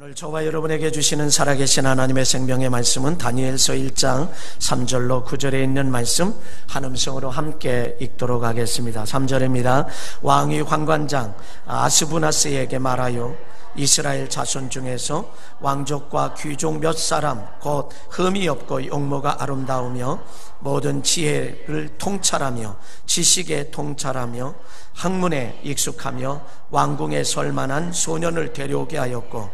오늘 저와 여러분에게 주시는 살아계신 하나님의 생명의 말씀은 다니엘서 1장 3절로 9절에 있는 말씀 한 음성으로 함께 읽도록 하겠습니다. 3절입니다. 왕이 환관장 아스부나스에게 말하여 이스라엘 자손 중에서 왕족과 귀족 몇 사람 곧 흠이 없고 용모가 아름다우며 모든 지혜를 통찰하며 지식에 통찰하며 학문에 익숙하며 왕궁에 설만한 소년을 데려오게 하였고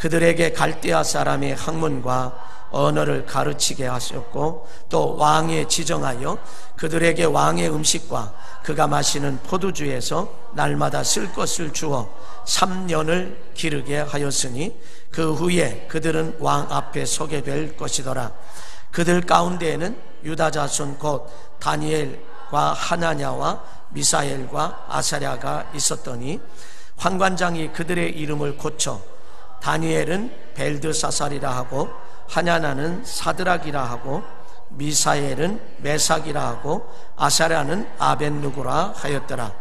그들에게 갈대아 사람의 학문과 언어를 가르치게 하셨고 또 왕에 지정하여 그들에게 왕의 음식과 그가 마시는 포도주에서 날마다 쓸 것을 주어 3년을 기르게 하였으니 그 후에 그들은 왕 앞에 서게 될 것이더라. 그들 가운데에는 유다 자손 곧 다니엘과 하나냐와 미사엘과 아사랴가 있었더니 환관장이 그들의 이름을 고쳐 다니엘은 벨드사살이라 하고 하냐나는 사드락이라 하고 미사엘은 메삭이라 하고 아사라는 아벤누구라 하였더라.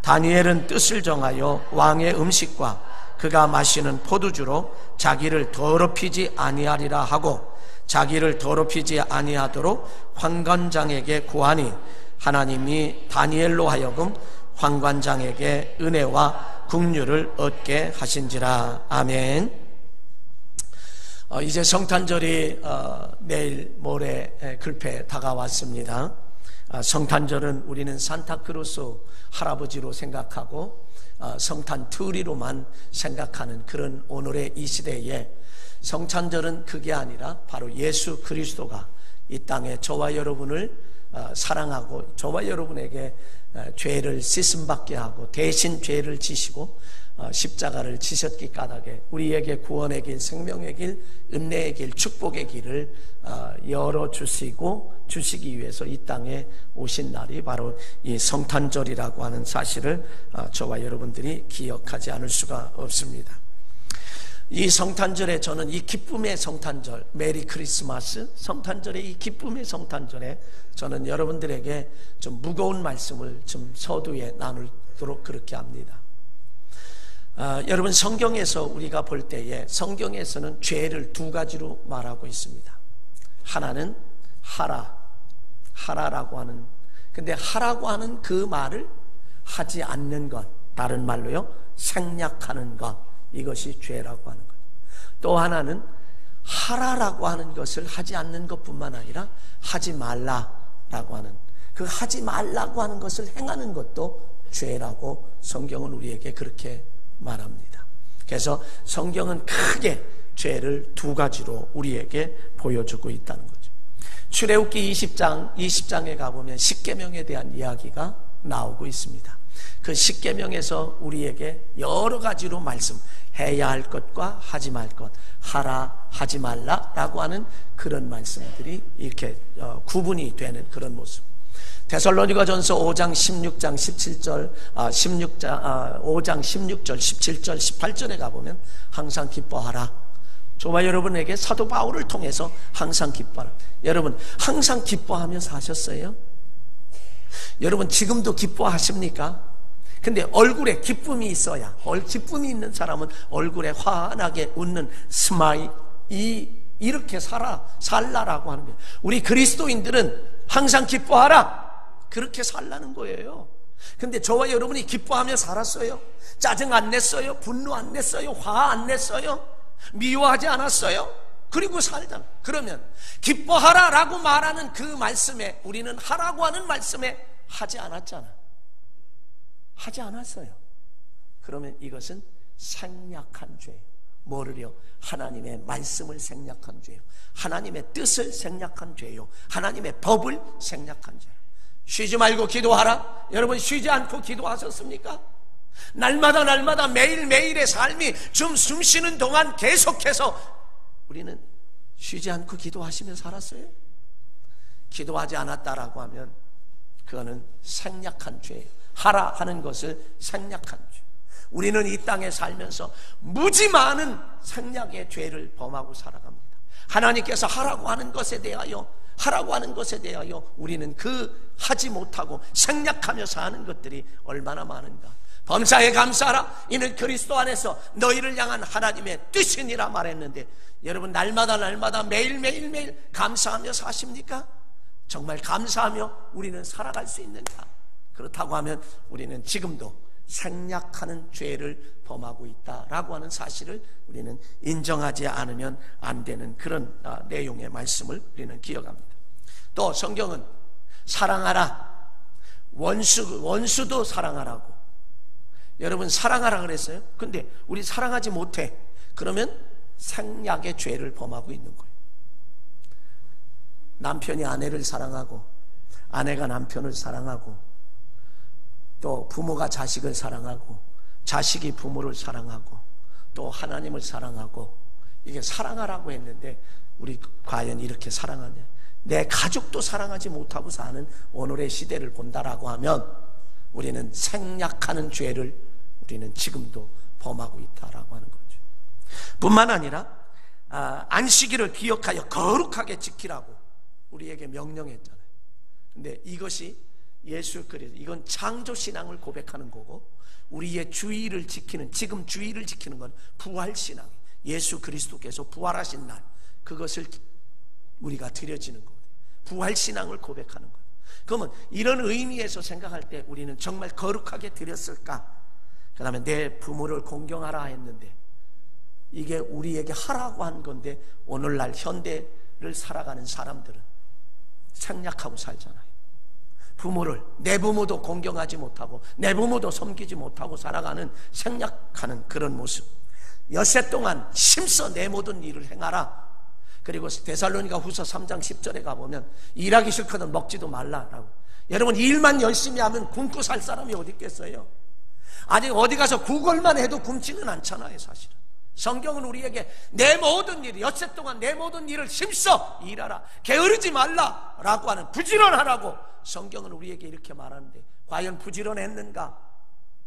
다니엘은 뜻을 정하여 왕의 음식과 그가 마시는 포도주로 자기를 더럽히지 아니하리라 하고 자기를 더럽히지 아니하도록 환관장에게 구하니 하나님이 다니엘로 하여금 환관장에게 은혜와 국류를 얻게 하신지라 아멘. 어, 이제 성탄절이 어, 내일 모레 글패 다가왔습니다. 어, 성탄절은 우리는 산타크루스 할아버지로 생각하고 어, 성탄 트리로만 생각하는 그런 오늘의 이 시대에 성탄절은 그게 아니라 바로 예수 그리스도가 이 땅에 저와 여러분을 어, 사랑하고 저와 여러분에게 어, 죄를 씻음받게 하고 대신 죄를 지시고 어, 십자가를 지셨기 까닭에 우리에게 구원의 길, 생명의 길, 은혜의 길, 축복의 길을 열어 주시고 주시기 위해서 이 땅에 오신 날이 바로 이 성탄절이라고 하는 사실을 저와 여러분들이 기억하지 않을 수가 없습니다. 이 성탄절에 저는 이 기쁨의 성탄절, 메리 크리스마스, 성탄절의 이 기쁨의 성탄절에 저는 여러분들에게 좀 무거운 말씀을 좀 서두에 나누도록 그렇게 합니다. 아, 여러분 성경에서 우리가 볼 때에 성경에서는 죄를 두 가지로 말하고 있습니다. 하나는 하라, 하라라고 하는 근데 하라고 하는 그 말을 하지 않는 것, 다른 말로요 생략하는 것. 이것이 죄라고 하는 것. 또 하나는 하라라고 하는 것을 하지 않는 것뿐만 아니라 하지 말라라고 하는 그 하지 말라고 하는 것을 행하는 것도 죄라고 성경은 우리에게 그렇게 말합니다. 그래서 성경은 크게 죄를 두 가지로 우리에게 보여주고 있다는 거죠. 출애굽기 20장 20장에 가보면 십계명에 대한 이야기가 나오고 있습니다. 그 십계명에서 우리에게 여러 가지로 말씀 해야 할 것과 하지 말 것, 하라, 하지 말라라고 하는 그런 말씀들이 이렇게 어, 구분이 되는 그런 모습. 데살로니가 전서 5장 16장 17절, 아, 16장, 아, 5장 16절, 17절, 18절에 가보면 항상 기뻐하라. 저와 여러분에게 사도 바울을 통해서 항상 기뻐하라. 여러분, 항상 기뻐하며 사셨어요? 여러분, 지금도 기뻐하십니까? 근데 얼굴에 기쁨이 있어야 기쁨이 있는 사람은 얼굴에 환하게 웃는 smile 이 이렇게 살아 살라라고 하는 거예요. 우리 그리스도인들은 항상 기뻐하라 그렇게 살라는 거예요. 근데 저와 여러분이 기뻐하며 살았어요. 짜증 안 냈어요. 분노 안 냈어요. 화 안 냈어요. 미워하지 않았어요. 그리고 살잖아. 그러면 기뻐하라라고 말하는 그 말씀에 우리는 하라고 하는 말씀에 하지 않았잖아. 하지 않았어요. 그러면 이것은 생략한 죄예요. 뭐를요? 하나님의 말씀을 생략한 죄예요. 하나님의 뜻을 생략한 죄예요. 하나님의 법을 생략한 죄예요. 쉬지 말고 기도하라. 여러분 쉬지 않고 기도하셨습니까? 날마다 날마다 매일매일의 삶이 좀 숨쉬는 동안 계속해서 우리는 쉬지 않고 기도하시며 살았어요. 기도하지 않았다라고 하면 그거는 생략한 죄예요. 하라 하는 것을 생략한 죄. 우리는 이 땅에 살면서 무지 많은 생략의 죄를 범하고 살아갑니다. 하나님께서 하라고 하는 것에 대하여 하라고 하는 것에 대하여 우리는 그 하지 못하고 생략하며 사는 것들이 얼마나 많은가. 범사에 감사하라. 이는 그리스도 안에서 너희를 향한 하나님의 뜻이니라 말했는데 여러분 날마다 날마다 매일매일 매일 감사하며 사십니까? 정말 감사하며 우리는 살아갈 수 있는가? 그렇다고 하면 우리는 지금도 생략하는 죄를 범하고 있다라고 하는 사실을 우리는 인정하지 않으면 안 되는 그런 아, 내용의 말씀을 우리는 기억합니다. 또 성경은 사랑하라. 원수, 원수도 사랑하라고. 여러분 사랑하라 그랬어요? 근데 우리 사랑하지 못해. 그러면 생략의 죄를 범하고 있는 거예요. 남편이 아내를 사랑하고 아내가 남편을 사랑하고 또 부모가 자식을 사랑하고 자식이 부모를 사랑하고 또 하나님을 사랑하고 이게 사랑하라고 했는데 우리 과연 이렇게 사랑하냐? 내 가족도 사랑하지 못하고 사는 오늘의 시대를 본다라고 하면 우리는 생략하는 죄를 우리는 지금도 범하고 있다라고 하는 거죠. 뿐만 아니라 아, 안식일을 기억하여 거룩하게 지키라고 우리에게 명령했잖아요. 근데 이것이 예수 그리스도 이건 창조 신앙을 고백하는 거고 우리의 주의를 지키는 지금 주의를 지키는 건 부활 신앙. 예수 그리스도께서 부활하신 날 그것을 우리가 드려지는 거예요. 부활 신앙을 고백하는 거예요. 그러면 이런 의미에서 생각할 때 우리는 정말 거룩하게 드렸을까? 그다음에 내 부모를 공경하라 했는데 이게 우리에게 하라고 한 건데 오늘날 현대를 살아가는 사람들은 생략하고 살잖아요. 부모를 내 부모도 공경하지 못하고 내 부모도 섬기지 못하고 살아가는 생략하는 그런 모습. 여세 동안 심써 내 모든 일을 행하라. 그리고 데살로니가 후서 3장 10절에 가보면 일하기 싫거든 먹지도 말라라고. 여러분 일만 열심히 하면 굶고 살 사람이 어디 있겠어요? 아니 어디 가서 구걸만 해도 굶지는 않잖아요 사실은. 성경은 우리에게 내 모든 일, 여세 동안 내 모든 일을 힘써 일하라. 게으르지 말라. 라고 하는 부지런하라고 성경은 우리에게 이렇게 말하는데 과연 부지런했는가?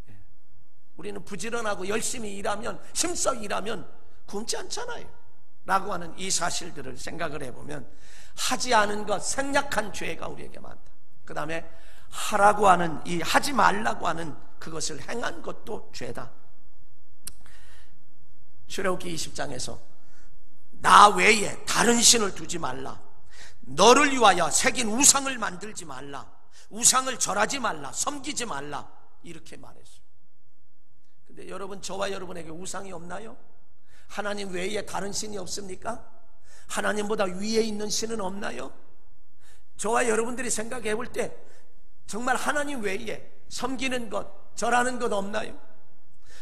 예. 우리는 부지런하고 열심히 일하면 힘써 일하면 굶지 않잖아요. 라고 하는 이 사실들을 생각을 해보면 하지 않은 것, 생략한 죄가 우리에게 많다. 그 다음에 하라고 하는 이 하지 말라고 하는 그것을 행한 것도 죄다. 출애굽기 20장에서 나 외에 다른 신을 두지 말라. 너를 위하여 새긴 우상을 만들지 말라. 우상을 절하지 말라. 섬기지 말라. 이렇게 말했어요. 근데 여러분 저와 여러분에게 우상이 없나요? 하나님 외에 다른 신이 없습니까? 하나님보다 위에 있는 신은 없나요? 저와 여러분들이 생각해 볼 때 정말 하나님 외에 섬기는 것, 절하는 것 없나요?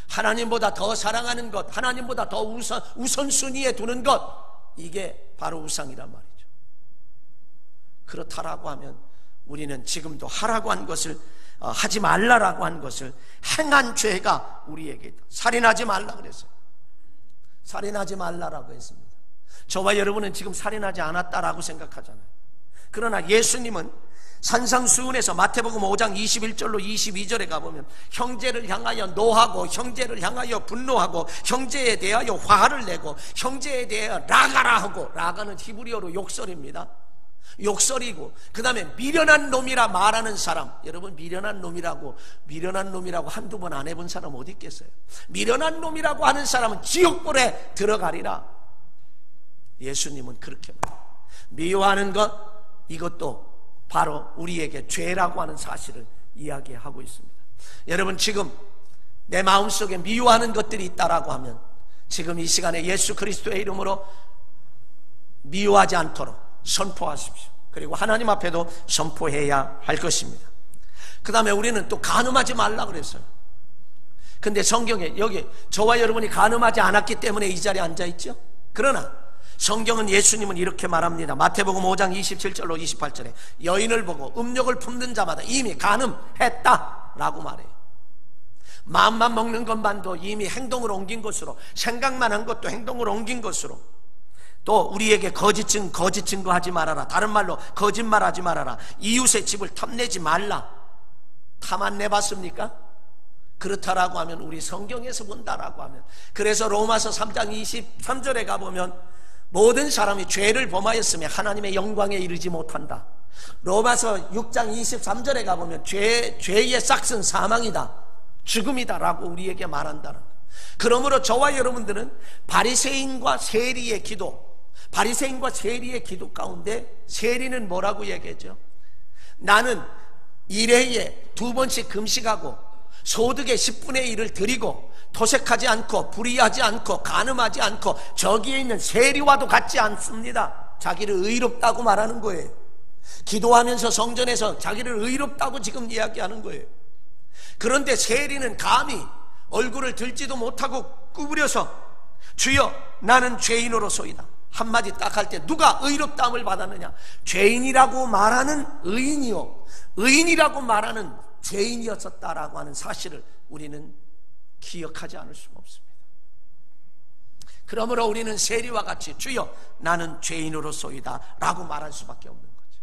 하나님보다 더 사랑하는 것, 하나님보다 더 우선, 우선순위에 두는 것, 이게 바로 우상이란 말이죠. 그렇다라고 하면 우리는 지금도 하라고 한 것을 어, 하지 말라라고 한 것을 행한 죄가 우리에게. 살인하지 말라 그랬어요. 살인하지 말라라고 했습니다. 저와 여러분은 지금 살인하지 않았다라고 생각하잖아요. 그러나 예수님은 산상수훈에서 마태복음 5장 21절로 22절에 가보면 형제를 향하여 노하고 형제를 향하여 분노하고 형제에 대하여 화를 내고 형제에 대하여 라가라 하고 라가는 히브리어로 욕설입니다. 욕설이고 그 다음에 미련한 놈이라 말하는 사람. 여러분 미련한 놈이라고 미련한 놈이라고 한두 번 안 해본 사람 어디 있겠어요? 미련한 놈이라고 하는 사람은 지옥불에 들어가리라. 예수님은 그렇게 말해요. 미워하는 것 이것도 바로 우리에게 죄라고 하는 사실을 이야기하고 있습니다. 여러분 지금 내 마음속에 미워하는 것들이 있다라고 하면 지금 이 시간에 예수 그리스도의 이름으로 미워하지 않도록 선포하십시오. 그리고 하나님 앞에도 선포해야 할 것입니다. 그 다음에 우리는 또 간음하지 말라 그랬어요. 근데 성경에 여기 저와 여러분이 간음하지 않았기 때문에 이 자리에 앉아 있죠. 그러나 성경은 예수님은 이렇게 말합니다. 마태복음 5장 27절로 28절에 여인을 보고 음욕을 품는 자마다 이미 가늠했다라고 말해요. 마음만 먹는 것만도 이미 행동을 옮긴 것으로 생각만 한 것도 행동을 옮긴 것으로 또 우리에게 거짓 증 거짓 증거하지 말아라. 다른 말로 거짓말하지 말아라. 이웃의 집을 탐내지 말라. 탐안 내봤습니까? 그렇다라고 하면 우리 성경에서 본다라고 하면 그래서 로마서 3장 23절에 가보면 모든 사람이 죄를 범하였으며 하나님의 영광에 이르지 못한다. 로마서 6장 23절에 가보면 죄, 죄의 싹은 사망이다. 죽음이다라고 우리에게 거예요. 그러므로 저와 여러분들은 바리새인과 세리의 기도, 바리새인과 세리의 기도 가운데 세리는 뭐라고 얘기했죠? 나는 일회에 두 번씩 금식하고 소득의 10분의 1을 드리고 토색하지 않고 불의하지 않고 가늠하지 않고 저기에 있는 세리와도 같지 않습니다. 자기를 의롭다고 말하는 거예요. 기도하면서 성전에서 자기를 의롭다고 지금 이야기하는 거예요. 그런데 세리는 감히 얼굴을 들지도 못하고 구부려서 주여 나는 죄인으로소이다. 한마디 딱 할 때 누가 의롭다함을 받았느냐? 죄인이라고 말하는 의인이요. 의인이라고 말하는 죄인이었었다라고 하는 사실을 우리는 기억하지 않을 수가 없습니다. 그러므로 우리는 세리와 같이 주여 나는 죄인으로소이다 라고 말할 수밖에 없는 거죠.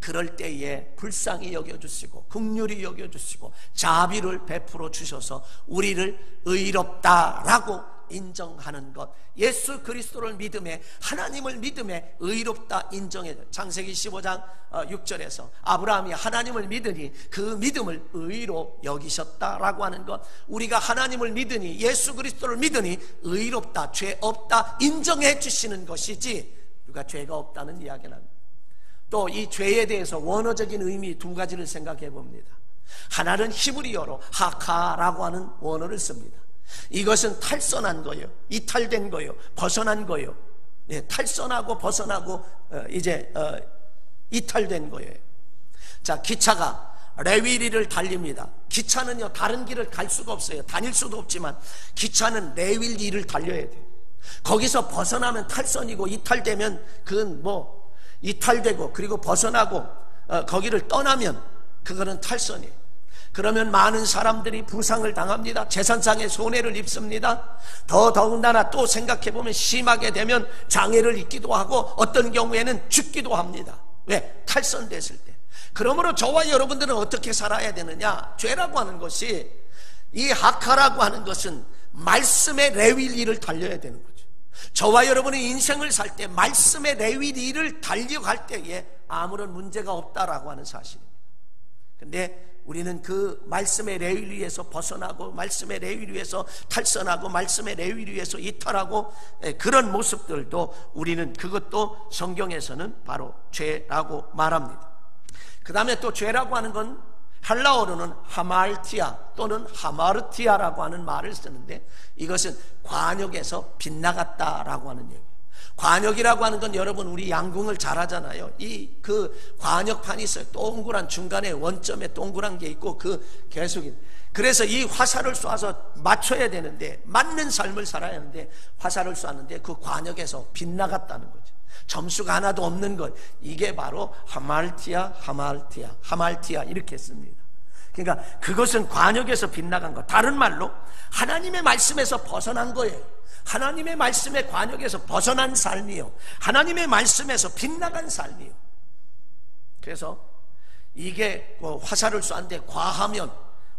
그럴 때에 불쌍히 여겨주시고 극률이 여겨주시고 자비를 베풀어 주셔서 우리를 의롭다라고 인정하는 것. 예수 그리스도를 믿음에 하나님을 믿음에 의롭다 인정해. 창세기 15장 6절에서 어, 아브라함이 하나님을 믿으니 그 믿음을 의로 여기셨다라고 하는 것. 우리가 하나님을 믿으니 예수 그리스도를 믿으니 의롭다 죄 없다 인정해 주시는 것이지 우리가 죄가 없다는 이야기는 또 이 죄에 대해서 원어적인 의미 두 가지를 생각해 봅니다. 하나는 히브리어로 하카라고 하는 원어를 씁니다 이것은 탈선한 거예요. 이탈된 거예요. 벗어난 거예요. 네, 탈선하고 벗어나고 어, 이제 어, 이탈된 거예요. 자, 기차가 레위리를 달립니다. 기차는요 다른 길을 갈 수가 없어요. 다닐 수도 없지만 기차는 레위리를 달려야 돼요. 거기서 벗어나면 탈선이고 이탈되면 그건 뭐 이탈되고 그리고 벗어나고 어, 거기를 떠나면 그거는 탈선이에요. 그러면 많은 사람들이 부상을 당합니다. 재산상의 손해를 입습니다. 더 더군다나 또 생각해 보면 심하게 되면 장애를 입기도 하고 어떤 경우에는 죽기도 합니다. 왜? 탈선됐을 때. 그러므로 저와 여러분들은 어떻게 살아야 되느냐? 죄라고 하는 것이 이 하카라고 하는 것은 말씀의 레일 위를 달려야 되는 거죠. 저와 여러분의 인생을 살 때 말씀의 레일 위를 달려갈 때에 아무런 문제가 없다라고 하는 사실입니다. 근데 우리는 그 말씀의 레일 위에서 벗어나고 말씀의 레일 위에서 탈선하고 말씀의 레일 위에서 이탈하고 예, 그런 모습들도 우리는 그것도 성경에서는 바로 죄라고 말합니다. 그 다음에 또 죄라고 하는 건 할라어로는 하말티아 또는 하마르티아라고 하는 말을 쓰는데 이것은 관역에서 빗나갔다라고 하는 얘기. 관역이라고 하는 건 여러분 우리 양궁을 잘 하잖아요. 이 그 관역판이 있어요. 동그란 중간에 원점에 동그란 게 있고 그 계속 그래서 이 화살을 쏴서 맞춰야 되는데 맞는 삶을 살아야 하는데 화살을 쐈는데 그 관역에서 빗나갔다는 거죠. 점수가 하나도 없는 것. 이게 바로 하말티아, 하말티아, 하말티아 이렇게 씁니다. 그러니까 그것은 관역에서 빗나간 것. 다른 말로 하나님의 말씀에서 벗어난 거예요. 하나님의 말씀의 관역에서 벗어난 삶이요. 하나님의 말씀에서 빗나간 삶이요. 그래서 이게 뭐 화살을 쏘는데 과하면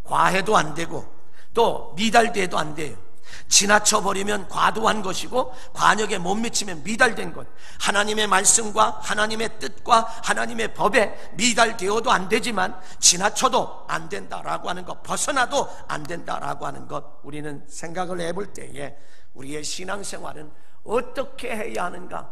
과해도 안 되고 또 미달돼도 안 돼요. 지나쳐 버리면 과도한 것이고 관역에 못 미치면 미달된 것. 하나님의 말씀과 하나님의 뜻과 하나님의 법에 미달되어도 안 되지만 지나쳐도 안 된다라고 하는 것, 벗어나도 안 된다라고 하는 것 우리는 생각을 해볼 때에 우리의 신앙생활은 어떻게 해야 하는가?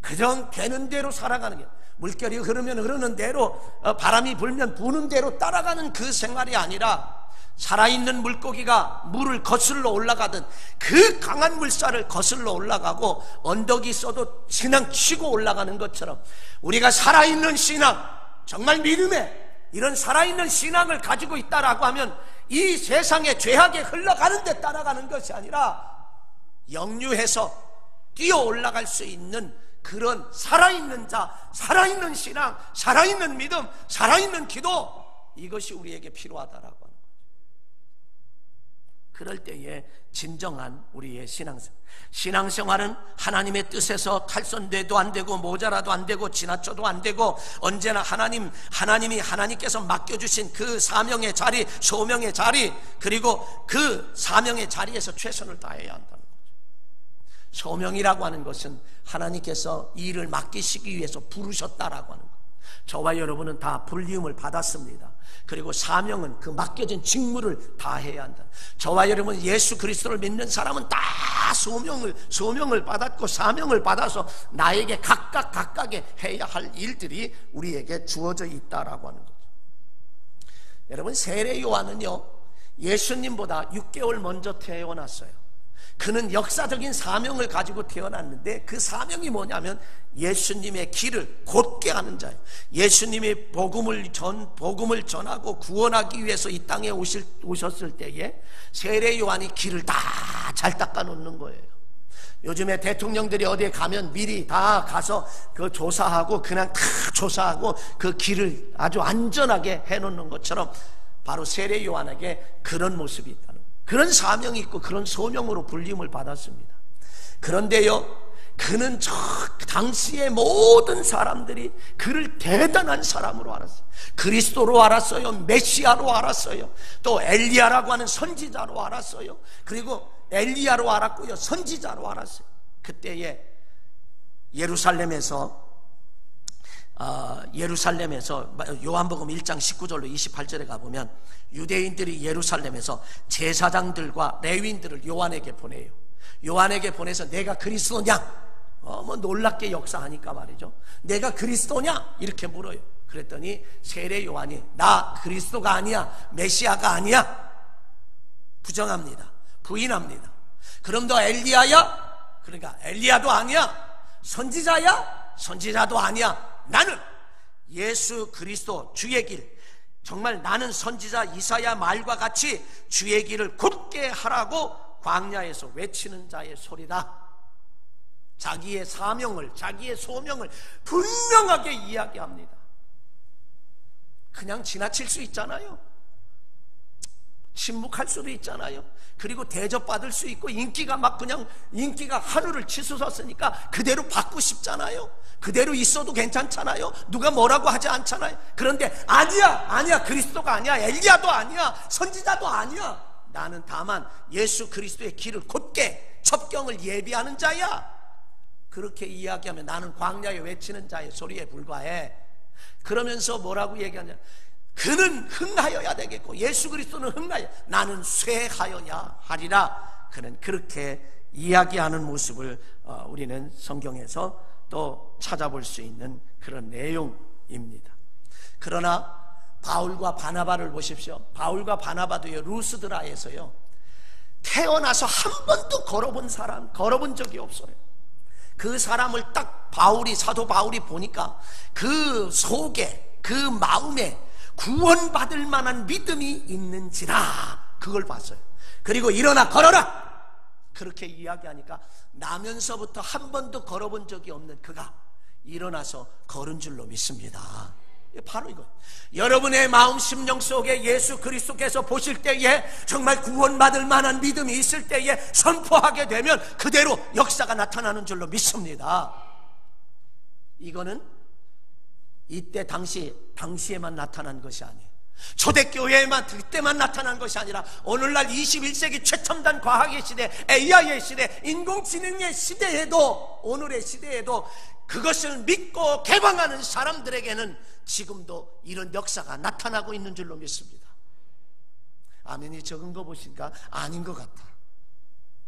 그냥 되는 대로 살아가는 게 물결이 흐르면 흐르는 대로 어, 바람이 불면 부는 대로 따라가는 그 생활이 아니라 살아있는 물고기가 물을 거슬러 올라가든 그 강한 물살을 거슬러 올라가고 언덕이 있어도 그냥 치고 올라가는 것처럼 우리가 살아있는 신앙 정말 믿음에 이런 살아있는 신앙을 가지고 있다라고 하면 이 세상에 죄악에 흘러가는 데 따라가는 것이 아니라 역류해서 뛰어 올라갈 수 있는 그런 살아있는 자, 살아있는 신앙, 살아있는 믿음, 살아있는 기도 이것이 우리에게 필요하다라고. 그럴 때에 진정한 우리의 신앙생 신앙생활은 하나님의 뜻에서 탈선돼도 안 되고 모자라도 안 되고 지나쳐도 안 되고 언제나 하나님 하나님이 하나님께서 맡겨 주신 그 사명의 자리, 소명의 자리 그리고 그 사명의 자리에서 최선을 다해야 한다. 소명이라고 하는 것은 하나님께서 일을 맡기시기 위해서 부르셨다라고 하는 것. 저와 여러분은 다 불리움을 받았습니다. 그리고 사명은 그 맡겨진 직무를 다 해야 한다. 저와 여러분 예수 그리스도를 믿는 사람은 다 소명을 소명을 받았고 사명을 받아서 나에게 각각 각각의 해야 할 일들이 우리에게 주어져 있다라고 하는 거죠. 여러분 세례 요한은요 예수님보다 6개월 먼저 태어났어요. 그는 역사적인 사명을 가지고 태어났는데 그 사명이 뭐냐면 예수님의 길을 곧게 하는 자예요. 예수님이 복음을 전 복음을 전하고 구원하기 위해서 이 땅에 오실, 오셨을 때에 세례 요한이 길을 다 잘 닦아 놓는 거예요. 요즘에 대통령들이 어디에 가면 미리 다 가서 그 조사하고 그냥 다 조사하고 그 길을 아주 안전하게 해 놓는 것처럼 바로 세례 요한에게 그런 모습이 있다. 그런 사명이 있고 그런 소명으로 불림을 받았습니다. 그런데요, 그는 저 당시의 모든 사람들이 그를 대단한 사람으로 알았어요. 그리스도로 알았어요. 메시아로 알았어요. 또 엘리야라고 하는 선지자로 알았어요. 그리고 엘리야로 알았고요. 선지자로 알았어요. 그때에 예루살렘에서 어, 예루살렘에서 요한복음 1장 19절로 28절에 가보면 유대인들이 예루살렘에서 제사장들과 레위인들을 요한에게 보내요. 요한에게 보내서 내가 그리스도냐? 어, 뭐 놀랍게 역사하니까 말이죠. 내가 그리스도냐? 이렇게 물어요. 그랬더니 세례 요한이 나 그리스도가 아니야. 메시아가 아니야. 부정합니다. 부인합니다. 그럼 너 엘리야야? 그러니까 엘리야도 아니야. 선지자야? 선지자도 아니야. 나는 예수 그리스도 주의 길 정말 나는 선지자 이사야 말과 같이 주의 길을 굳게 하라고 광야에서 외치는 자의 소리다. 자기의 사명을 자기의 소명을 분명하게 이야기합니다. 그냥 지나칠 수 있잖아요. 침묵할 수도 있잖아요. 그리고 대접받을 수 있고 인기가 막 그냥 인기가 하루를 치솟았으니까 그대로 받고 싶잖아요. 그대로 있어도 괜찮잖아요. 누가 뭐라고 하지 않잖아요. 그런데 아니야, 아니야. 그리스도가 아니야. 엘리야도 아니야. 선지자도 아니야. 나는 다만 예수 그리스도의 길을 곧게 첩경을 예비하는 자야. 그렇게 이야기하면 나는 광야에 외치는 자의 소리에 불과해. 그러면서 뭐라고 얘기하냐? 그는 흥하여야 되겠고 예수 그리스도는 흥하여 나는 쇠하여야 하리라. 그는 그렇게 이야기하는 모습을 어, 우리는 성경에서 또 찾아볼 수 있는 그런 내용입니다. 그러나 바울과 바나바를 보십시오. 바울과 바나바도요 루스드라에서요 태어나서 한 번도 걸어본 사람 걸어본 적이 없어요. 그 사람을 딱 바울이 사도 바울이 보니까 그 속에 그 마음에 구원받을 만한 믿음이 있는지라 그걸 봤어요. 그리고 일어나 걸어라. 그렇게 이야기하니까 나면서부터 한 번도 걸어본 적이 없는 그가 일어나서 걸은 줄로 믿습니다. 바로 이거. 여러분의 마음 심령 속에 예수 그리스도께서 보실 때에 정말 구원받을 만한 믿음이 있을 때에 선포하게 되면 그대로 역사가 나타나는 줄로 믿습니다. 이거는 이때 당시 당시에만 나타난 것이 아니에요. 초대교회에만 그때만 나타난 것이 아니라 오늘날 21세기 최첨단 과학의 시대, AI의 시대, 인공지능의 시대에도 오늘의 시대에도 그것을 믿고 개방하는 사람들에게는 지금도 이런 역사가 나타나고 있는 줄로 믿습니다. 아멘이 적은 거 보시니까 아닌 것 같아.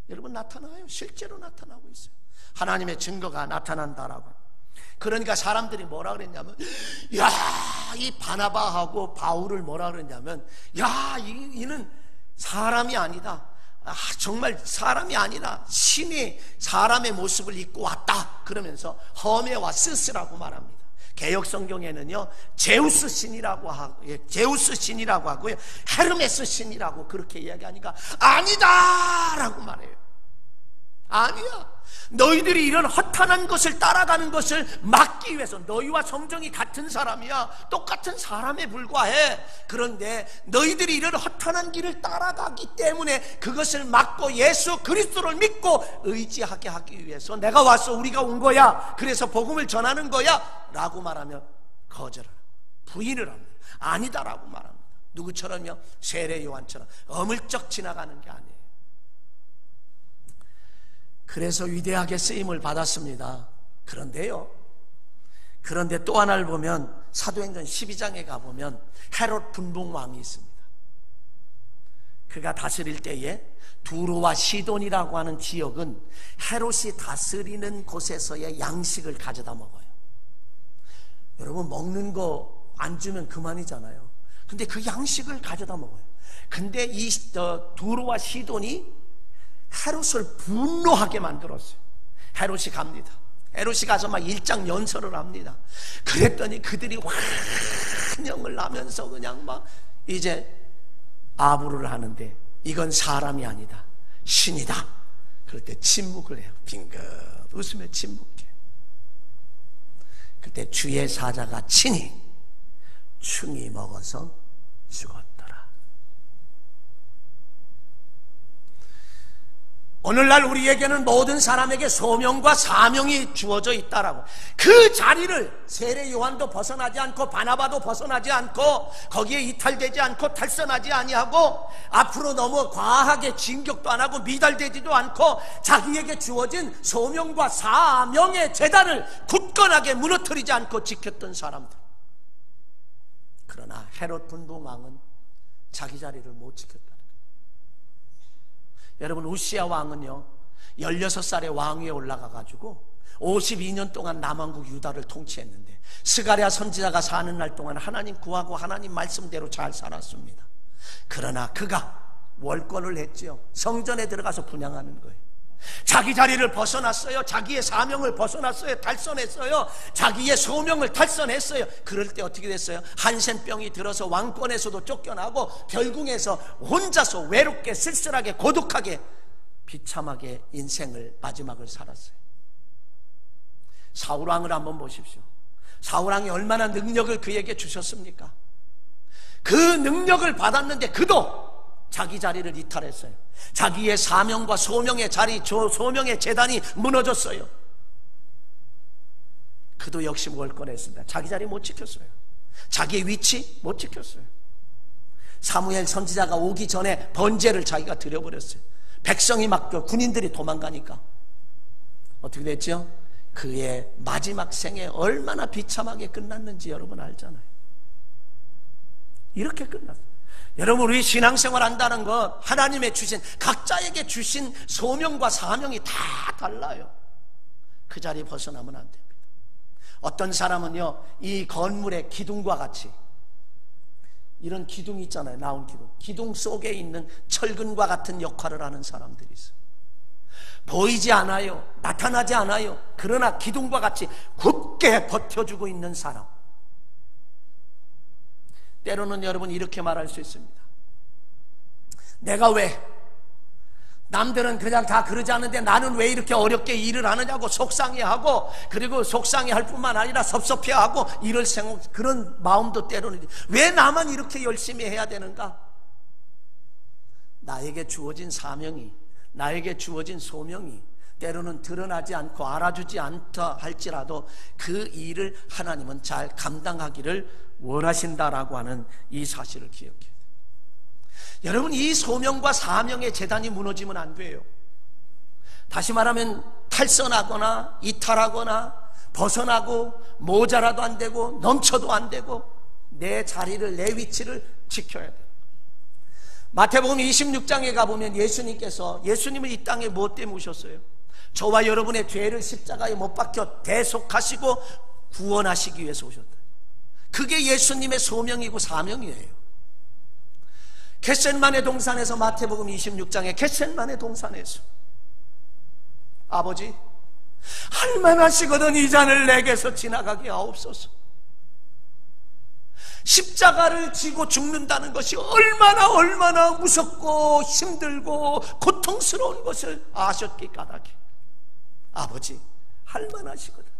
여러분 나타나요. 실제로 나타나고 있어요. 하나님의 증거가 나타난다라고. 그러니까 사람들이 뭐라 그랬냐면, 야, 이 바나바하고 바울을 뭐라 그랬냐면, 야, 이, 는 사람이 아니다. 아, 정말 사람이 아니라 신이 사람의 모습을 입고 왔다. 그러면서 험해와 스스라고 말합니다. 개혁 성경에는요, 제우스 신이라고 하고, 예, 제우스 신이라고 하고요, 헤르메스 신이라고 그렇게 이야기하니까 아니다라고 말해요. 아니야. 너희들이 이런 허탄한 것을 따라가는 것을 막기 위해서 너희와 성정이 같은 사람이야. 똑같은 사람에 불과해. 그런데 너희들이 이런 허탄한 길을 따라가기 때문에 그것을 막고 예수 그리스도를 믿고 의지하게 하기 위해서 내가 와서 우리가 온 거야. 그래서 복음을 전하는 거야. 라고 말하며 거절을 부인을 합니다. 아니다라고 말합니다. 누구처럼요? 세례 요한처럼 어물쩍 지나가는 게 아니에요. 그래서 위대하게 쓰임을 받았습니다. 그런데요, 그런데 또 하나를 보면 사도행전 12장에 가보면 헤롯 분봉왕이 있습니다. 그가 다스릴 때에 두로와 시돈이라고 하는 지역은 헤롯이 다스리는 곳에서의 양식을 가져다 먹어요. 여러분 먹는 거 안 주면 그만이잖아요. 근데 그 양식을 가져다 먹어요. 근데 이 어, 두로와 시돈이 헤롯을 분노하게 만들었어요. 헤롯이 갑니다. 헤롯이 가서 막 일장 연설을 합니다. 그랬더니 그들이 환영을 하면서 그냥 막 이제 아부를 하는데 이건 사람이 아니다. 신이다. 그럴 때 침묵을 해요. 빙긋 웃으며 침묵해. 그때 주의 사자가 친히 충이 먹어서 죽었다. 오늘날 우리에게는 모든 사람에게 소명과 사명이 주어져 있다라고. 그 자리를 세례 요한도 벗어나지 않고 바나바도 벗어나지 않고 거기에 이탈되지 않고 탈선하지 아니하고 앞으로 너무 과하게 진격도 안 하고 미달되지도 않고 자기에게 주어진 소명과 사명의 재단을 굳건하게 무너뜨리지 않고 지켰던 사람들. 그러나 헤롯 분봉왕은 자기 자리를 못 지켰다. 여러분 우시아 왕은요 16살에 왕위에 올라가 가지고 52년 동안 남왕국 유다를 통치했는데 스가랴 선지자가 사는 날 동안 하나님 구하고 하나님 말씀대로 잘 살았습니다. 그러나 그가 월권을 했지요. 성전에 들어가서 분양하는 거예요. 자기 자리를 벗어났어요. 자기의 사명을 벗어났어요. 달성했어요. 자기의 소명을 달성했어요. 그럴 때 어떻게 됐어요? 한센병이 들어서 왕권에서도 쫓겨나고 결국에서 혼자서 외롭게 쓸쓸하게 고독하게 비참하게 인생을 마지막을 살았어요. 사울왕을 한번 보십시오. 사울왕이 얼마나 능력을 그에게 주셨습니까? 그 능력을 받았는데 그도 자기 자리를 이탈했어요. 자기의 사명과 소명의 자리, 소명의 재단이 무너졌어요. 그도 역시 뭘 꺼냈습니다. 자기 자리 못 지켰어요. 자기의 위치 못 지켰어요. 사무엘 선지자가 오기 전에 번제를 자기가 드려버렸어요. 백성이 막 군인들이 도망가니까 어떻게 됐죠? 그의 마지막 생에 얼마나 비참하게 끝났는지 여러분 알잖아요. 이렇게 끝났어요. 여러분 우리 신앙생활 한다는 것 하나님의 주신 각자에게 주신 소명과 사명이 다 달라요. 그 자리 벗어나면 안 됩니다. 어떤 사람은요 이 건물의 기둥과 같이 이런 기둥 있잖아요 나온 기둥 기둥 속에 있는 철근과 같은 역할을 하는 사람들이 있어요. 보이지 않아요. 나타나지 않아요. 그러나 기둥과 같이 굳게 버텨주고 있는 사람. 때로는 여러분 이렇게 말할 수 있습니다. 내가 왜 남들은 그냥 다 그러지 않는데 나는 왜 이렇게 어렵게 일을 하느냐고 속상해하고 그리고 속상해할 뿐만 아니라 섭섭해하고 이럴 생각 그런 마음도 때로는 왜 나만 이렇게 열심히 해야 되는가? 나에게 주어진 사명이 나에게 주어진 소명이 때로는 드러나지 않고 알아주지 않다 할지라도 그 일을 하나님은 잘 감당하기를 원하신다라고 하는 이 사실을 기억해야 돼요. 여러분 이 소명과 사명의 재단이 무너지면 안 돼요. 다시 말하면 탈선하거나 이탈하거나 벗어나고 모자라도 안 되고 넘쳐도 안 되고 내 자리를 내 위치를 지켜야 돼요. 마태복음 26장에 가보면 예수님께서 예수님을 이 땅에 무엇 때문에 오셨어요? 저와 여러분의 죄를 십자가에 못 박혀 대속하시고 구원하시기 위해서 오셨다. 그게 예수님의 소명이고 사명이에요. 겟센만의 동산에서 마태복음 26장에 겟센만의 동산에서 아버지 할만하시거든 이 잔을 내게서 지나가게 하옵소서. 십자가를 지고 죽는다는 것이 얼마나 얼마나 무섭고 힘들고 고통스러운 것을 아셨기 까닭에 아버지 할만하시거든.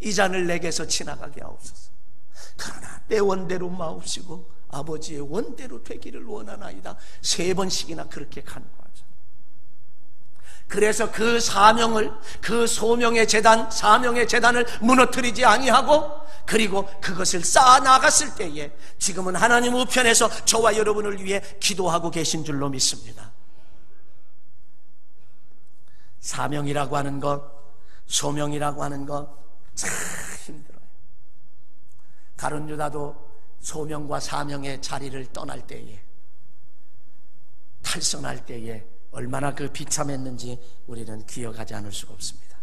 이 잔을 내게서 지나가게 하옵소서. 그러나 내 원대로 마옵시고 아버지의 원대로 되기를 원하나이다. 세 번씩이나 그렇게 간구하죠. 그래서 그 사명을 그 소명의 재단 사명의 재단을 무너뜨리지 아니하고 그리고 그것을 쌓아 나갔을 때에 지금은 하나님 우편에서 저와 여러분을 위해 기도하고 계신 줄로 믿습니다. 사명이라고 하는 것, 소명이라고 하는 것 참 힘들어요. 가론 유다도 소명과 사명의 자리를 떠날 때에 탈선할 때에 얼마나 그 비참했는지 우리는 기억하지 않을 수가 없습니다.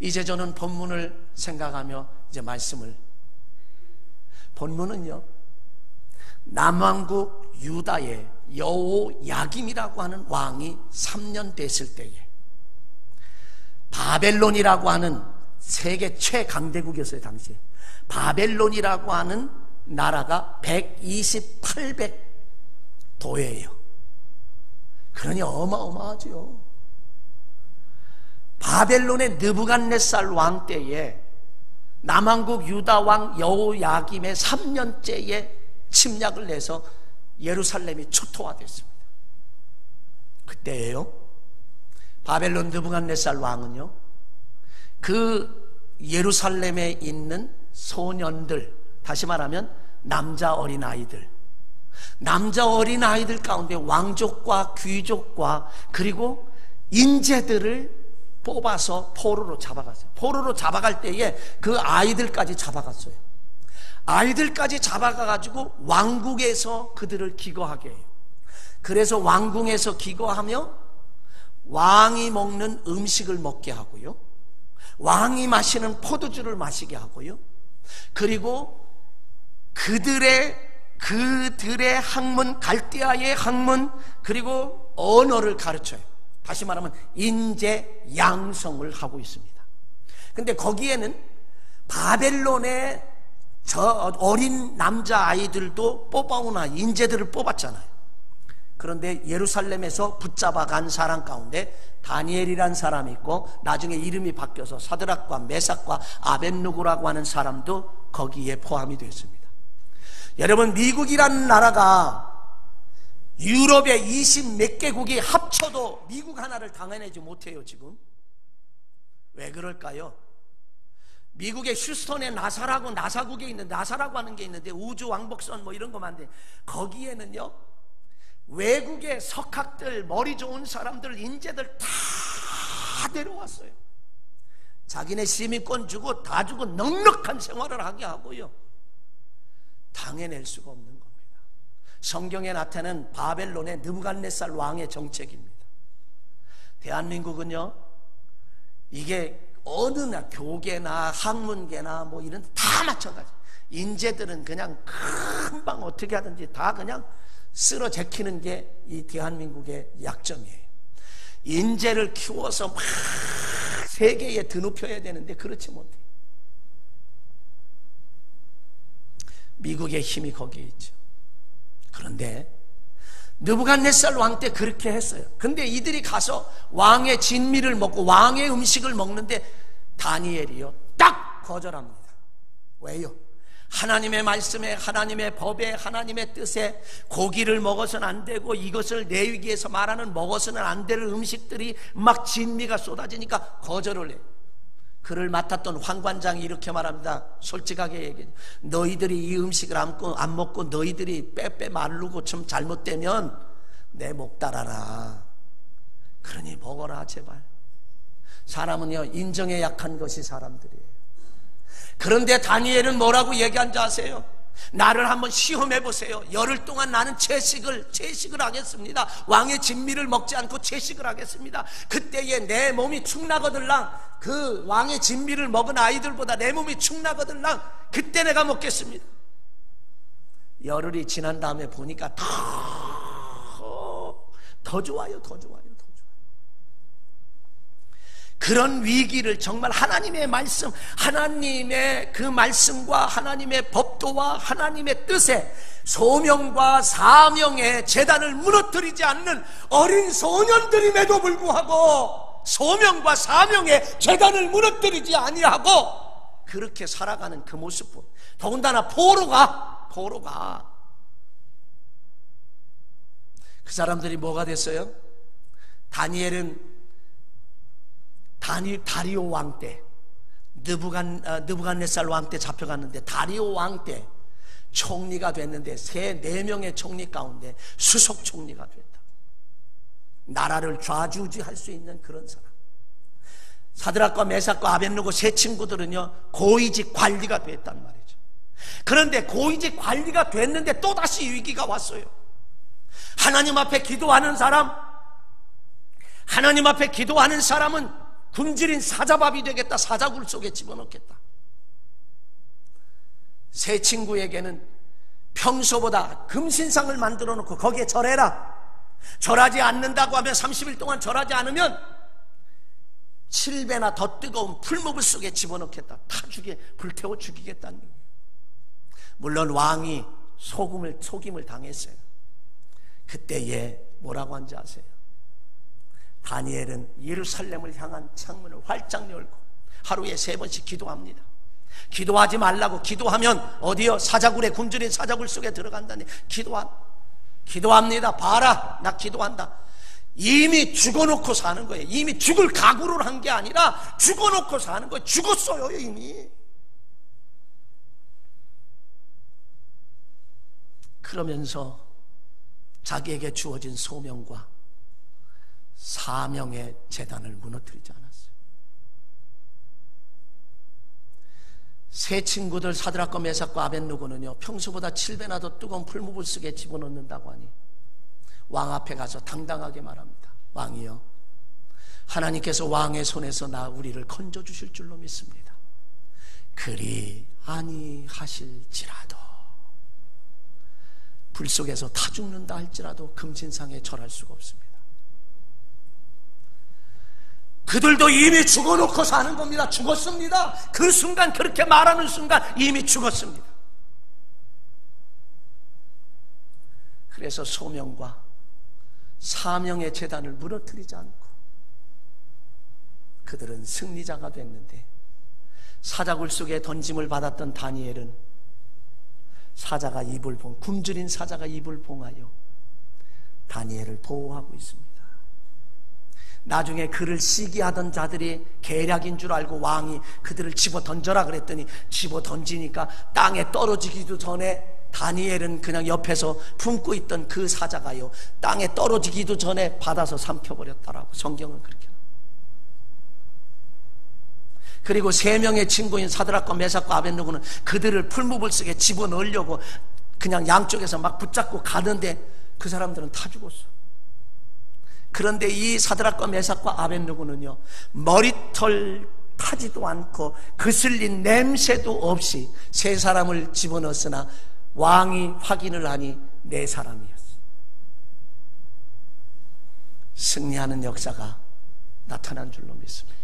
이제 저는 본문을 생각하며 이제 말씀을 본문은요 남왕국 유다의 여호 야김이라고 하는 왕이 3년 됐을 때에 바벨론이라고 하는 세계 최강대국이었어요 당시에. 바벨론이라고 하는 나라가 128백 도예요. 그러니 어마어마하죠 바벨론의 느부갓네살 왕 때에 남왕국 유다 왕 여호야김의 3년째에 침략을 내서 예루살렘이 초토화됐습니다. 그때예요. 바벨론 느부갓네살 왕은요. 그 예루살렘에 있는 소년들, 다시 말하면 남자 어린 아이들, 남자 어린 아이들 가운데 왕족과 귀족과 그리고 인재들을 뽑아서 포로로 잡아갔어요. 포로로 잡아갈 때에 그 아이들까지 잡아갔어요. 아이들까지 잡아가가지고 왕국에서 그들을 기거하게 해요. 그래서 왕궁에서 기거하며 왕이 먹는 음식을 먹게 하고요. 왕이 마시는 포도주를 마시게 하고요. 그리고 그들의 그들의 학문 갈대아의 학문 그리고 언어를 가르쳐요. 다시 말하면 인재 양성을 하고 있습니다. 근데 거기에는 바벨론의 저 어린 남자 아이들도 뽑아오나 인재들을 뽑았잖아요. 그런데 예루살렘에서 붙잡아 간 사람 가운데 다니엘이란 사람이 있고 나중에 이름이 바뀌어서 사드락과 메삭과 아벤누고라고 하는 사람도 거기에 포함이 되었습니다. 여러분 미국이라는 나라가 유럽의 20 몇 개국이 합쳐도 미국 하나를 당해내지 못해요, 지금. 왜 그럴까요? 미국의 휴스턴에 나사라고 나사국에 있는 나사라고 하는 게 있는데 우주 왕복선 뭐 이런 거만 돼. 거기에는요. 외국의 석학들, 머리 좋은 사람들, 인재들 다 데려왔어요. 자기네 시민권 주고 다 주고 넉넉한 생활을 하게 하고요. 당해낼 수가 없는 성경에 나타낸 바벨론의 느부갓네살 왕의 정책입니다. 대한민국은요, 이게 어느 나 교계나 학문계나 뭐 이런 다 마찬가지. 인재들은 그냥 금방 어떻게 하든지 다 그냥 쓸어 제키는 게 이 대한민국의 약점이에요. 인재를 키워서 막 세계에 드높여야 되는데 그렇지 못해. 미국의 힘이 거기에 있죠. 그런데 느부갓네살 왕 때 그렇게 했어요. 근데 이들이 가서 왕의 진미를 먹고 왕의 음식을 먹는데 다니엘이요 딱 거절합니다. 왜요? 하나님의 말씀에 하나님의 법에 하나님의 뜻에 고기를 먹어서는 안 되고 이것을 내 위기에서 말하는 먹어서는 안 될 음식들이 막 진미가 쏟아지니까 거절을 해요. 그를 맡았던 황관장이 이렇게 말합니다. 솔직하게 얘기해. 너희들이 이 음식을 안, 안 먹고 너희들이 빼빼 마르고 좀 잘못되면 내 목 따라라. 그러니 먹어라 제발. 사람은요 인정에 약한 것이 사람들이에요. 그런데 다니엘은 뭐라고 얘기한지 아세요? 나를 한번 시험해 보세요. 열흘 동안 나는 채식을 채식을 하겠습니다. 왕의 진미를 먹지 않고 채식을 하겠습니다. 그때에 내 몸이 축나거들랑 그 왕의 진미를 먹은 아이들보다 내 몸이 축나거들랑 그때 내가 먹겠습니다. 열흘이 지난 다음에 보니까 더, 더 좋아요, 더 좋아요. 그런 위기를 정말 하나님의 말씀, 하나님의 그 말씀과 하나님의 법도와 하나님의 뜻에 소명과 사명의 재단을 무너뜨리지 않는 어린 소년들임에도 불구하고 소명과 사명의 재단을 무너뜨리지 아니하고 그렇게 살아가는 그 모습 더군다나 포로가 포로가 그 사람들이 뭐가 됐어요? 다니엘은 다니, 다리오 왕 때, 느부간, 어, 느부간네살 왕 때 잡혀갔는데 다리오 왕 때 총리가 됐는데 세, 네 명의 총리 가운데 수석 총리가 됐다. 나라를 좌지우지할 수 있는 그런 사람. 사드락과 메삭과 아벤누고 세 친구들은요 고위직 관리가 됐단 말이죠. 그런데 고위직 관리가 됐는데 또 다시 위기가 왔어요. 하나님 앞에 기도하는 사람, 하나님 앞에 기도하는 사람은 굶주린 사자밥이 되겠다. 사자굴 속에 집어넣겠다. 세 친구에게는 평소보다 금신상을 만들어 놓고 거기에 절해라. 절하지 않는다고 하면 30일 동안 절하지 않으면 7배나 더 뜨거운 풀무불 속에 집어넣겠다. 타 죽게 불태워 죽이겠다는 거예요. 물론 왕이 소금을 속임을 당했어요. 그때에 뭐라고 한지 아세요? 다니엘은 예루살렘을 향한 창문을 활짝 열고 하루에 세 번씩 기도합니다. 기도하지 말라고 기도하면 어디요? 사자굴에 굶주린 사자굴 속에 들어간다니 기도한 기도합니다. 봐라. 나 기도한다. 이미 죽어놓고 사는 거예요. 이미 죽을 각오를 한 게 아니라 죽어놓고 사는 거예요. 죽었어요, 이미. 그러면서 자기에게 주어진 소명과 사명의 재단을 무너뜨리지 않았어요. 새 친구들 사드락과 메삭과 아벤누고는요 평소보다 7배나 더 뜨거운 풀무불 속에 집어넣는다고 하니 왕 앞에 가서 당당하게 말합니다. 왕이요. 하나님께서 왕의 손에서 나 우리를 건져 주실 줄로 믿습니다. 그리 아니하실지라도 불 속에서 타 죽는다 할지라도 금신상에 절할 수가 없습니다. 그들도 이미 죽어놓고 사는 겁니다. 죽었습니다. 그 순간 그렇게 말하는 순간 이미 죽었습니다. 그래서 소명과 사명의 재단을 무너뜨리지 않고 그들은 승리자가 됐는데 사자굴 속에 던짐을 받았던 다니엘은 사자가 입을 봉, 굶주린 사자가 입을 봉하여 다니엘을 보호하고 있습니다. 나중에 그를 시기하던 자들이 계략인 줄 알고 왕이 그들을 집어 던져라 그랬더니 집어 던지니까 땅에 떨어지기도 전에 다니엘은 그냥 옆에서 품고 있던 그 사자가요 땅에 떨어지기도 전에 받아서 삼켜버렸다라고 성경은 그렇게 그리고 세 명의 친구인 사드락과 메삭과 아벤누고는 그들을 풀무불 속에 집어넣으려고 그냥 양쪽에서 막 붙잡고 가는데 그 사람들은 다 죽었어. 그런데 이 사드락과 메삭과 아벤누고는요 머리털 타지도 않고 그슬린 냄새도 없이 세 사람을 집어넣었으나 왕이 확인을 하니 네 사람이었어. 승리하는 역사가 나타난 줄로 믿습니다.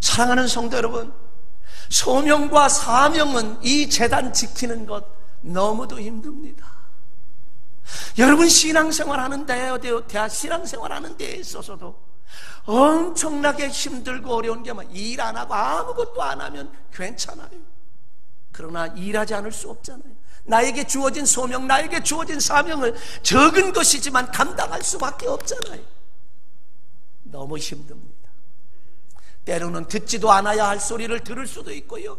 사랑하는 성도 여러분, 소명과 사명은 이 재단 지키는 것 너무도 힘듭니다. 여러분 신앙생활 하는데 대학 신앙생활 하는 데 있어서도 엄청나게 힘들고 어려운 게일안 하고 아무것도 안 하면 괜찮아요. 그러나 일하지 않을 수 없잖아요. 나에게 주어진 소명, 나에게 주어진 사명을 적은 것이지만 감당할 수밖에 없잖아요. 너무 힘듭니다. 때로는 듣지도 않아야 할 소리를 들을 수도 있고요.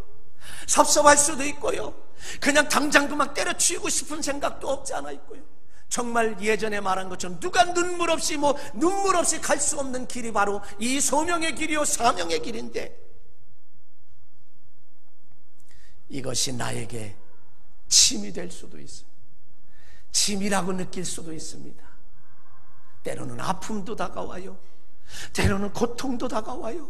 섭섭할 수도 있고요. 그냥 당장 그만 때려치우고 싶은 생각도 없지 않아 있고요. 정말 예전에 말한 것처럼 누가 눈물 없이 뭐 눈물 없이 갈 수 없는 길이 바로 이 소명의 길이요 사명의 길인데 이것이 나에게 침이 될 수도 있어요. 침이라고 느낄 수도 있습니다. 때로는 아픔도 다가와요. 때로는 고통도 다가와요.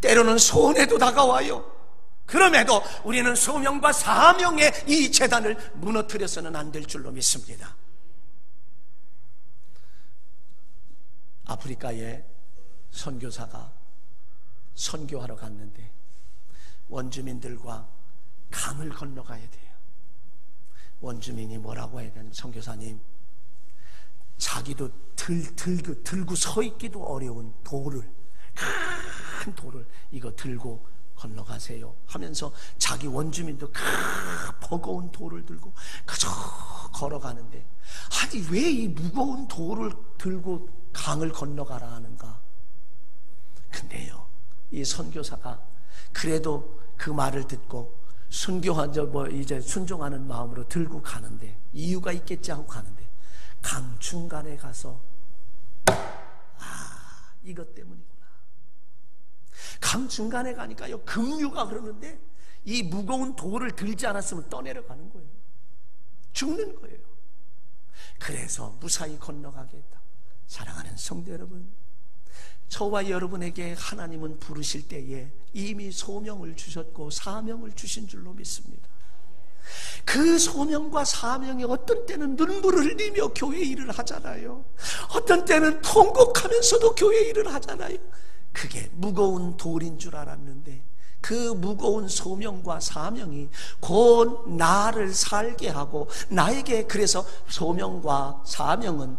때로는 손해도 다가와요. 그럼에도 우리는 소명과 사명의 이 재단을 무너뜨려서는 안 될 줄로 믿습니다. 아프리카에 선교사가 선교하러 갔는데 원주민들과 강을 건너가야 돼요. 원주민이 뭐라고 해야 되는 선교사님 자기도 들, 들고, 들고 서 있기도 어려운 돌을 큰 돌을 이거 들고 건너가세요 하면서 자기 원주민도 큰 버거운 돌을 들고 그저 걸어가는데 아니 왜 이 무거운 돌을 들고 강을 건너가라 하는가 근데요 이 선교사가 그래도 그 말을 듣고 순교하죠, 뭐 이제 순종하는 마음으로 들고 가는데 이유가 있겠지 하고 가는데 강 중간에 가서 아 이것 때문이구나. 강 중간에 가니까요, 급류가 흐르는데 이 무거운 돌을 들지 않았으면 떠내려 가는 거예요. 죽는 거예요. 그래서 무사히 건너가게 했다. 사랑하는 성도 여러분, 저와 여러분에게 하나님은 부르실 때에 이미 소명을 주셨고 사명을 주신 줄로 믿습니다. 그 소명과 사명이 어떤 때는 눈물을 흘리며 교회 일을 하잖아요. 어떤 때는 통곡하면서도 교회 일을 하잖아요. 그게 무거운 돌인 줄 알았는데 그 무거운 소명과 사명이 곧 나를 살게 하고 나에게 그래서 소명과 사명은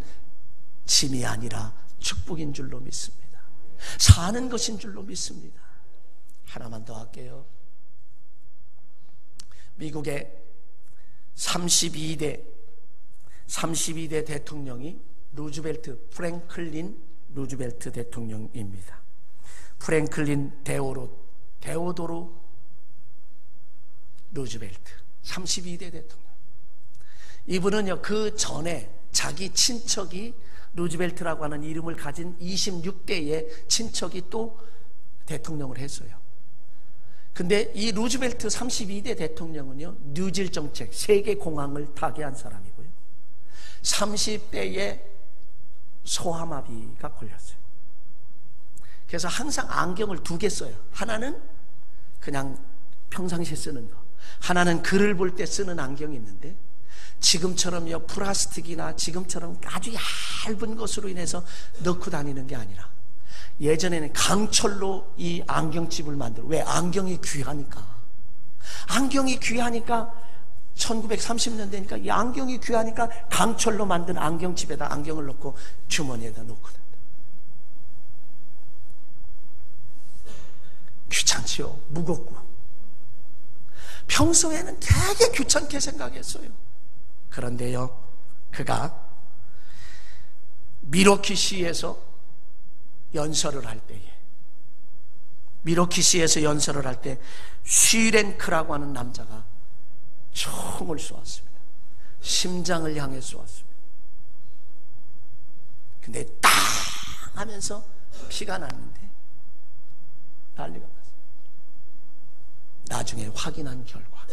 짐이 아니라 축복인 줄로 믿습니다. 사는 것인 줄로 믿습니다. 하나만 더 할게요. 미국의 32대 32대 대통령이 루즈벨트 프랭클린 루즈벨트 대통령입니다. 프랭클린 데오로 데오도로 루즈벨트 32대 대통령. 이분은요 그 전에 자기 친척이 루즈벨트라고 하는 이름을 가진 26대의 친척이 또 대통령을 했어요. 근데 이 루즈벨트 32대 대통령은요, 뉴질 정책, 세계 공항을 타개한 사람이고요. 30대에 소아마비가 걸렸어요. 그래서 항상 안경을 두 개 써요. 하나는 그냥 평상시에 쓰는 거. 하나는 글을 볼 때 쓰는 안경이 있는데 지금처럼요 플라스틱이나 지금처럼 아주 얇은 것으로 인해서 넣고 다니는 게 아니라 예전에는 강철로 이 안경집을 만들어. 왜? 안경이 귀하니까. 안경이 귀하니까 1930년 되니까 이 안경이 귀하니까 강철로 만든 안경집에다 안경을 넣고 주머니에다 된다. 귀찮지요. 무겁고. 평소에는 되게 귀찮게 생각했어요. 그런데요, 그가 미로키시에서 연설을 할 때에 미로키시에서 연설을 할 때 쉬렌크라고 하는 남자가 총을 쏘았습니다. 심장을 향해 쏘았습니다. 근데 딱 하면서 피가 났는데 난리가. 나중에 확인한 결과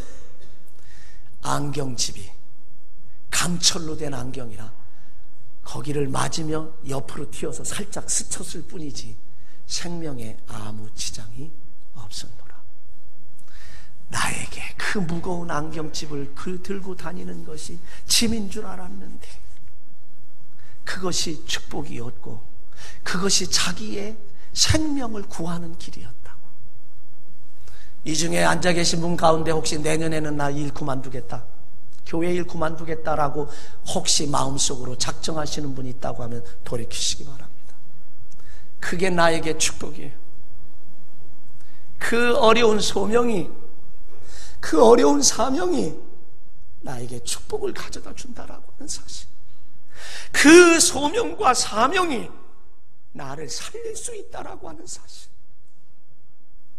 안경집이 강철로 된 안경이라 거기를 맞으며 옆으로 튀어서 살짝 스쳤을 뿐이지 생명에 아무 지장이 없었노라. 나에게 그 무거운 안경집을 그 들고 다니는 것이 짐인 줄 알았는데 그것이 축복이었고 그것이 자기의 생명을 구하는 길이었다고. 이 중에 앉아 계신 분 가운데 혹시 내년에는 나 일 그만두겠다. 교회 일 그만두겠다라고 혹시 마음속으로 작정하시는 분이 있다고 하면 돌이키시기 바랍니다. 그게 나에게 축복이에요. 그 어려운 소명이, 그 어려운 사명이 나에게 축복을 가져다 준다라고 하는 사실. 그 소명과 사명이 나를 살릴 수 있다라고 하는 사실.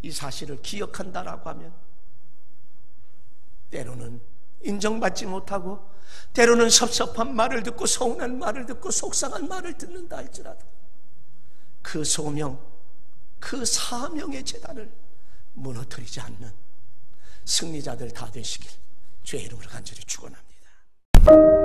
이 사실을 기억한다라고 하면 때로는 인정받지 못하고 때로는 섭섭한 말을 듣고 서운한 말을 듣고 속상한 말을 듣는다 할지라도 그 소명, 그 사명의 재단을 무너뜨리지 않는 승리자들 다 되시길 주의 이름으로 간절히 축원합니다.